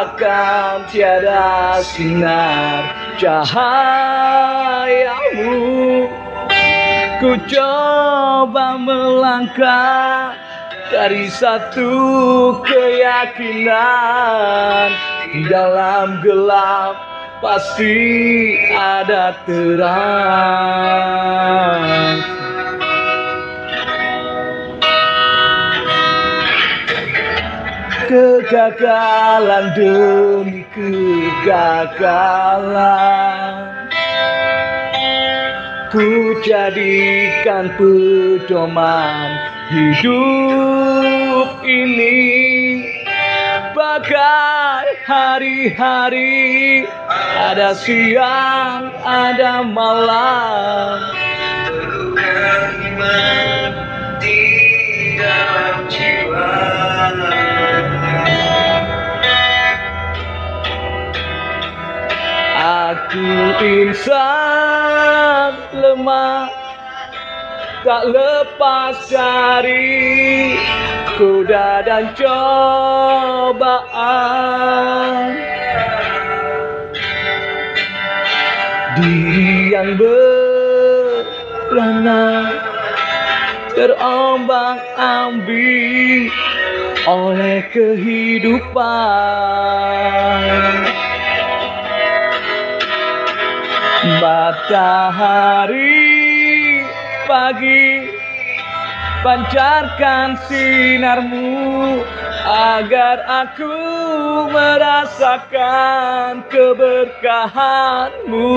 seakan tiada sinar cahayamu. Ku coba melangkah dari satu keyakinan. Di dalam gelap pasti ada terang Kegagalan demi kegagalan. Ku jadikan pedoman hidup ini Bagai hari-hari. Ada siang, ada malam. Teguhkan iman di insan lemah Tak lepas dari Kuda dan cobaan. Diri yang beranak Terombang-ambing oleh kehidupan Matahari pagi Pancarkan sinarmu Agar aku merasakan keberkahanmu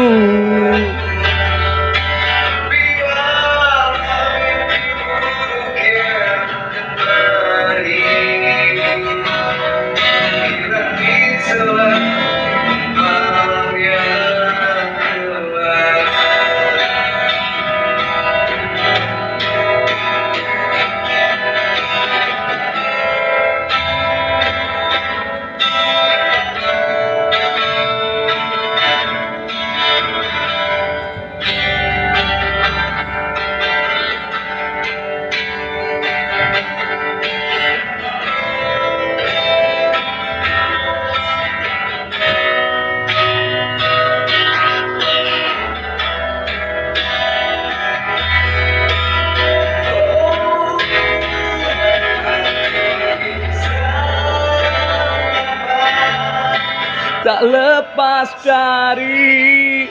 Tak lepas dari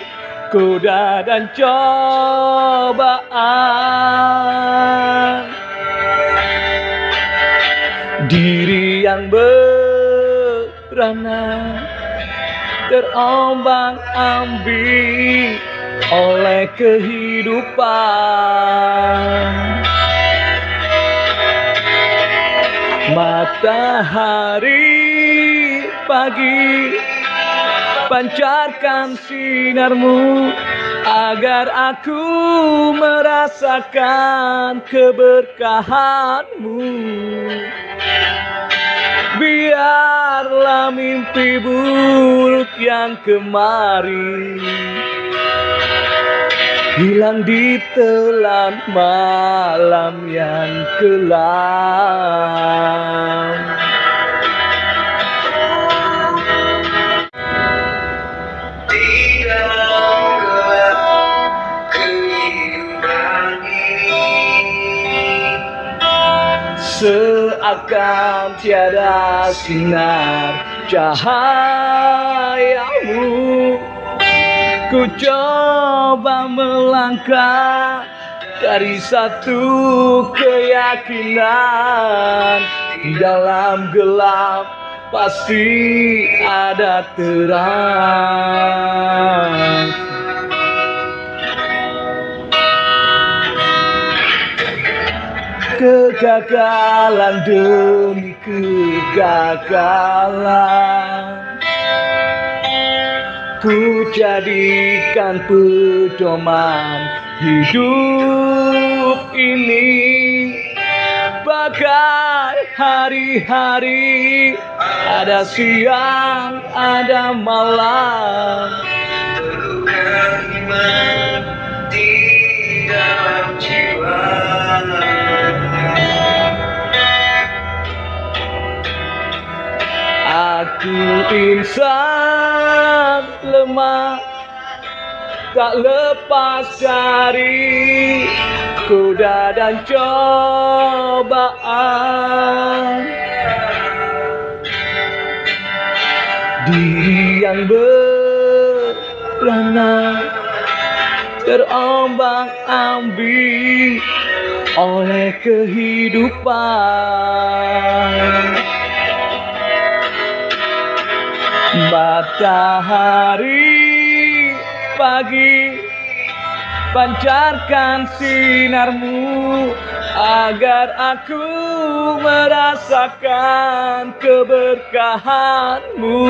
Kuda dan cobaan. Diri yang beranak Terombang-ambing oleh kehidupan. Matahari pagi Pancarkan sinarmu Agar aku merasakan keberkahanmu. Biarlah mimpi buruk yang kemarin Hilang di telan malam yang kelam Seakan tiada sinar cahayamu. Ku coba melangkah dari satu keyakinan. Dalam gelap pasti ada terang Kegagalan demi kegagalan. Ku jadikan pedoman hidup ini Bagai hari-hari. Ada siang, ada malam Insan lemah tak lepas dari kuda dan cobaan. Diri yang beranak terombang ambing oleh kehidupan Matahari pagi Pancarkan sinarmu Agar aku merasakan keberkahanmu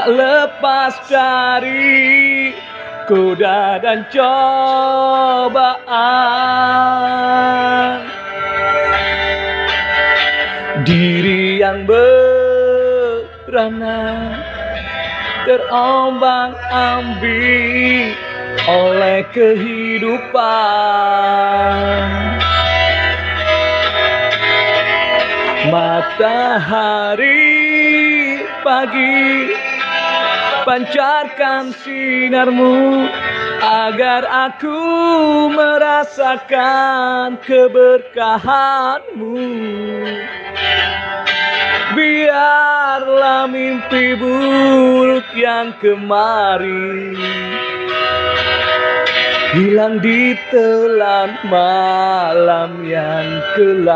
tak lepas dari kuda dan cobaan. Diri yang beranak terombang ambing oleh kehidupan. Matahari pagi pancarkan sinarmu agar aku merasakan keberkahanmu. Biarlah mimpi buruk yang kemarin hilang di telan malam yang kelam